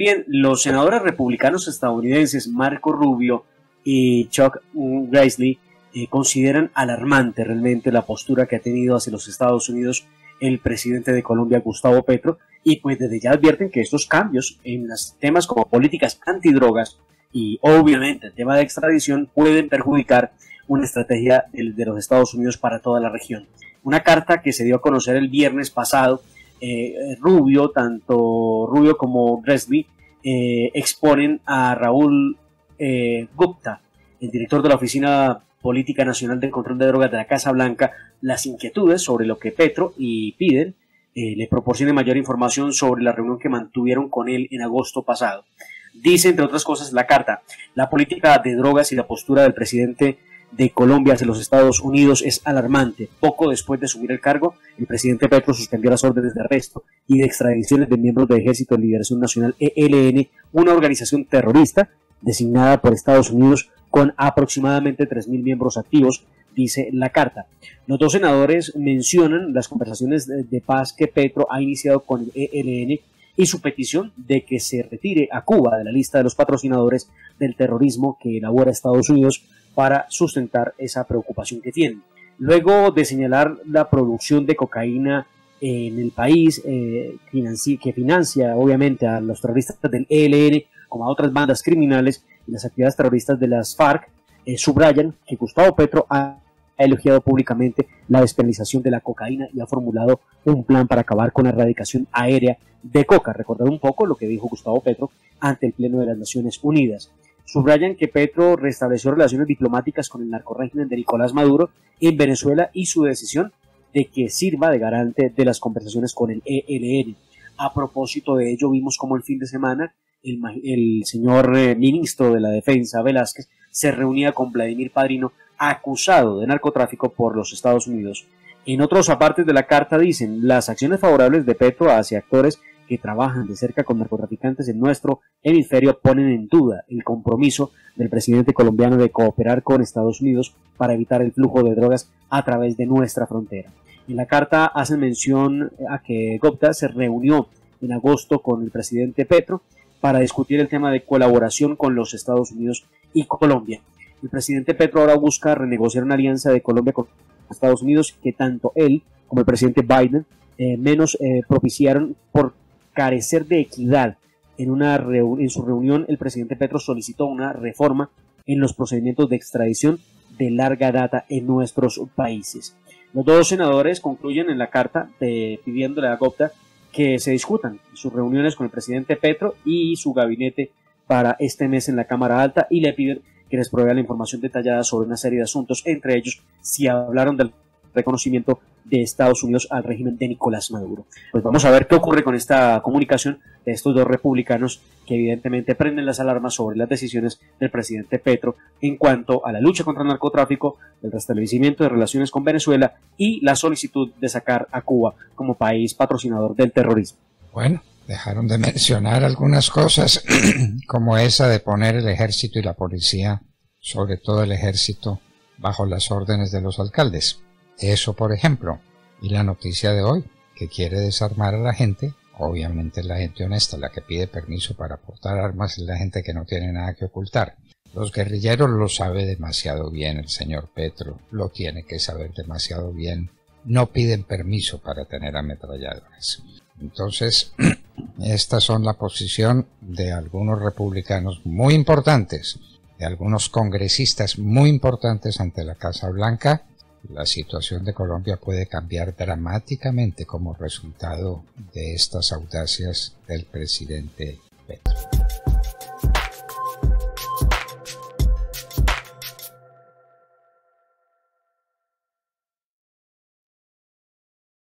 Bien, los senadores republicanos estadounidenses Marco Rubio y Chuck Grassley eh, consideran alarmante realmente la postura que ha tenido hacia los Estados Unidos el presidente de Colombia, Gustavo Petro, y pues desde ya advierten que estos cambios en los temas como políticas antidrogas y obviamente el tema de extradición pueden perjudicar una estrategia de, los Estados Unidos para toda la región. Una carta que se dio a conocer el viernes pasado, eh, Rubio, tanto Rubio como Gresby, eh, exponen a Raúl eh, Gupta, el director de la Oficina Política Nacional de Control de Drogas de la Casa Blanca, las inquietudes sobre lo que Petro y piden le proporcione mayor información sobre la reunión que mantuvieron con él en agosto pasado. Dice, entre otras cosas, la carta, la política de drogas y la postura del presidente de Colombia hacia los Estados Unidos es alarmante. Poco después de subir el cargo, el presidente Petro suspendió las órdenes de arresto y de extradiciones de miembros del Ejército de Liberación Nacional ELN, una organización terrorista designada por Estados Unidos con aproximadamente 3.000 miembros activos, dice la carta. Los dos senadores mencionan las conversaciones de paz que Petro ha iniciado con el ELN y su petición de que se retire a Cuba de la lista de los patrocinadores del terrorismo que elabora Estados Unidos para sustentar esa preocupación que tienen. Luego de señalar la producción de cocaína en el país, eh, que financia obviamente a los terroristas del ELN como a otras bandas criminales y las actividades terroristas de las FARC, eh, subrayan que Gustavo Petro ha elogiado públicamente la despenalización de la cocaína y ha formulado un plan para acabar con la erradicación aérea de coca. Recordar un poco lo que dijo Gustavo Petro ante el Pleno de las Naciones Unidas. Subrayan que Petro restableció relaciones diplomáticas con el narcorégimen de Nicolás Maduro en Venezuela y su decisión de que sirva de garante de las conversaciones con el ELN. A propósito de ello, vimos como el fin de semana el, el señor eh, ministro de la Defensa, Velázquez, se reunía con Vladimir Padrino acusado de narcotráfico por los Estados Unidos. En otros apartes de la carta dicen, las acciones favorables de Petro hacia actores que trabajan de cerca con narcotraficantes en nuestro hemisferio ponen en duda el compromiso del presidente colombiano de cooperar con Estados Unidos para evitar el flujo de drogas a través de nuestra frontera. En la carta hacen mención a que Gopta se reunió en agosto con el presidente Petro para discutir el tema de colaboración con los Estados Unidos y Colombia. El presidente Petro ahora busca renegociar una alianza de Colombia con Estados Unidos que tanto él como el presidente Biden eh, menos eh, propiciaron por carecer de equidad. En, una en su reunión, el presidente Petro solicitó una reforma en los procedimientos de extradición de larga data en nuestros países. Los dos senadores concluyen en la carta de, pidiéndole a Gopta que se discutan sus reuniones con el presidente Petro y su gabinete para este mes en la Cámara Alta y le piden que les provea la información detallada sobre una serie de asuntos, entre ellos si hablaron del reconocimiento de Estados Unidos al régimen de Nicolás Maduro. Pues vamos a ver qué ocurre con esta comunicación de estos dos republicanos que evidentemente prenden las alarmas sobre las decisiones del presidente Petro en cuanto a la lucha contra el narcotráfico, el restablecimiento de relaciones con Venezuela y la solicitud de sacar a Cuba como país patrocinador del terrorismo. Bueno, dejaron de mencionar algunas cosas como esa de poner el ejército y la policía, sobre todo el ejército, bajo las órdenes de los alcaldes. Eso, por ejemplo. Y la noticia de hoy, que quiere desarmar a la gente, obviamente la gente honesta, la que pide permiso para portar armas es la gente que no tiene nada que ocultar. Los guerrilleros lo sabe demasiado bien el señor Petro, lo tiene que saber demasiado bien. No piden permiso para tener ametralladoras. Entonces, Estas son la posición de algunos republicanos muy importantes, de algunos congresistas muy importantes ante la Casa Blanca. La situación de Colombia puede cambiar dramáticamente como resultado de estas audacias del presidente Petro.